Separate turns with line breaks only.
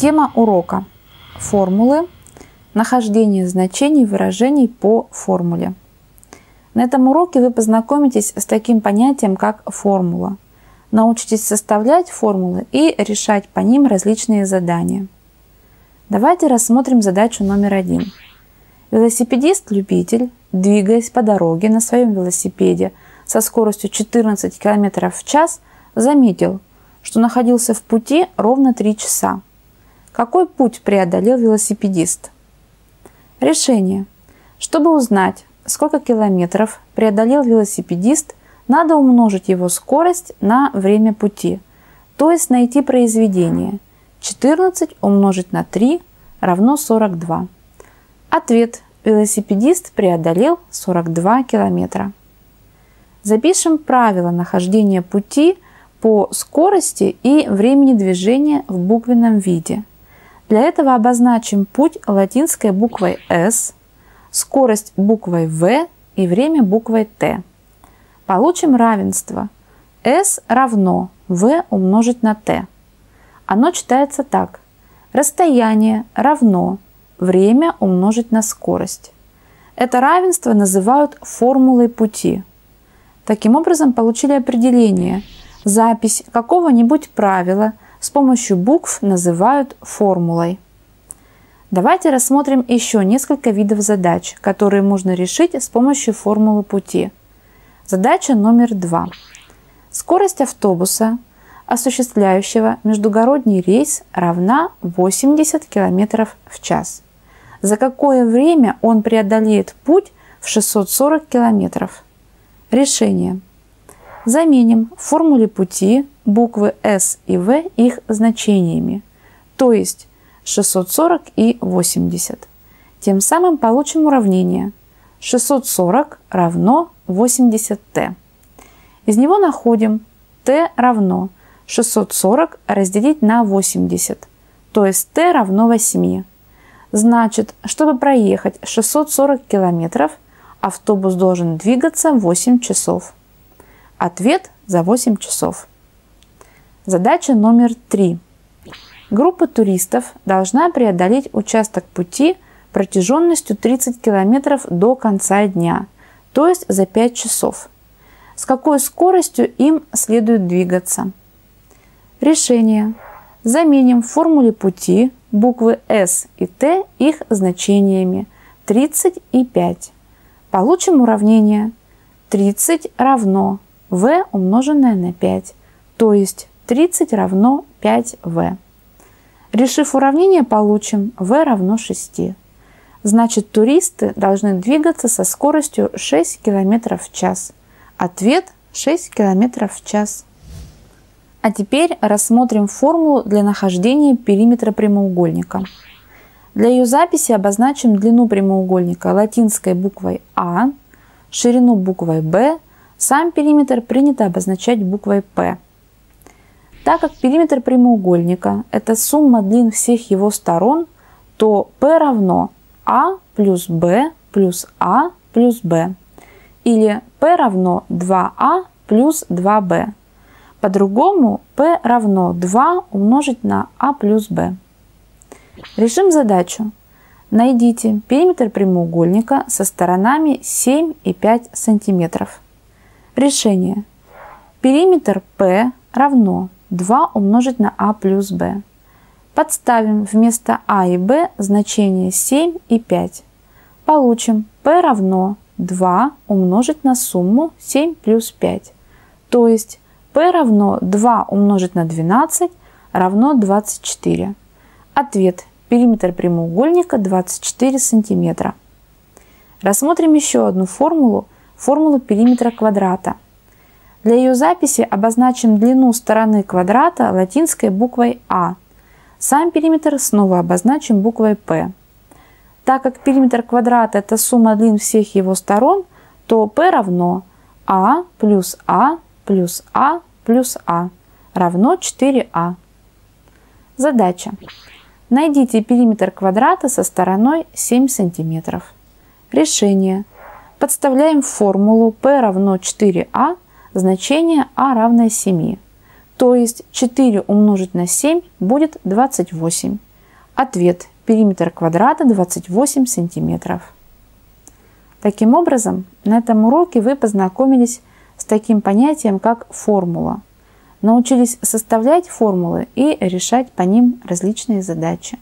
Тема урока. Формулы. Нахождение значений выражений по формуле. На этом уроке вы познакомитесь с таким понятием, как формула. Научитесь составлять формулы и решать по ним различные задания. Давайте рассмотрим задачу номер один. Велосипедист-любитель, двигаясь по дороге на своем велосипеде со скоростью 14 км в час, заметил, что находился в пути ровно 3 часа. Какой путь преодолел велосипедист? Решение. Чтобы узнать, сколько километров преодолел велосипедист, надо умножить его скорость на время пути, то есть найти произведение. 14 умножить на 3 равно 42. Ответ. Велосипедист преодолел 42 километра. Запишем правила нахождения пути по скорости и времени движения в буквенном виде – для этого обозначим путь латинской буквой S, скорость буквой V и время буквой T. Получим равенство S равно V умножить на T. Оно читается так. Расстояние равно время умножить на скорость. Это равенство называют формулой пути. Таким образом, получили определение. Запись какого-нибудь правила – с помощью букв называют формулой. Давайте рассмотрим еще несколько видов задач, которые можно решить с помощью формулы пути. Задача номер два. Скорость автобуса, осуществляющего междугородний рейс, равна 80 км в час. За какое время он преодолеет путь в 640 км? Решение. Заменим в формуле пути буквы S и V их значениями, то есть 640 и 80. Тем самым получим уравнение 640 равно 80t. Из него находим t равно 640 разделить на 80, то есть t равно 8. Значит, чтобы проехать 640 километров, автобус должен двигаться 8 часов. Ответ за 8 часов. Задача номер три. Группа туристов должна преодолеть участок пути протяженностью 30 км до конца дня, то есть за 5 часов. С какой скоростью им следует двигаться? Решение. Заменим в формуле пути буквы S и T их значениями 30 и 5. Получим уравнение 30 равно v умноженное на 5, то есть 30 равно 5v. Решив уравнение, получим v равно 6. Значит, туристы должны двигаться со скоростью 6 км в час. Ответ 6 км в час. А теперь рассмотрим формулу для нахождения периметра прямоугольника. Для ее записи обозначим длину прямоугольника латинской буквой А, ширину буквой Б, сам периметр принято обозначать буквой П. Так как периметр прямоугольника – это сумма длин всех его сторон, то P равно А плюс Б плюс А плюс Б. Или P равно 2А плюс 2b. По-другому P равно 2 умножить на А плюс Б. Решим задачу. Найдите периметр прямоугольника со сторонами 7 и 5 сантиметров. Решение. Периметр P равно 2 умножить на а плюс b. Подставим вместо а и b значение 7 и 5. Получим p равно 2 умножить на сумму 7 плюс 5. То есть p равно 2 умножить на 12 равно 24. Ответ. Периметр прямоугольника 24 сантиметра. Рассмотрим еще одну формулу, формулу периметра квадрата – для ее записи обозначим длину стороны квадрата латинской буквой А. Сам периметр снова обозначим буквой P. Так как периметр квадрата это сумма длин всех его сторон, то P равно А плюс А плюс А плюс А равно 4А. Задача. Найдите периметр квадрата со стороной 7 см. Решение. Подставляем формулу P равно 4А значение а равное 7. То есть 4 умножить на 7 будет 28. Ответ. Периметр квадрата 28 сантиметров. Таким образом, на этом уроке вы познакомились с таким понятием, как формула. Научились составлять формулы и решать по ним различные задачи.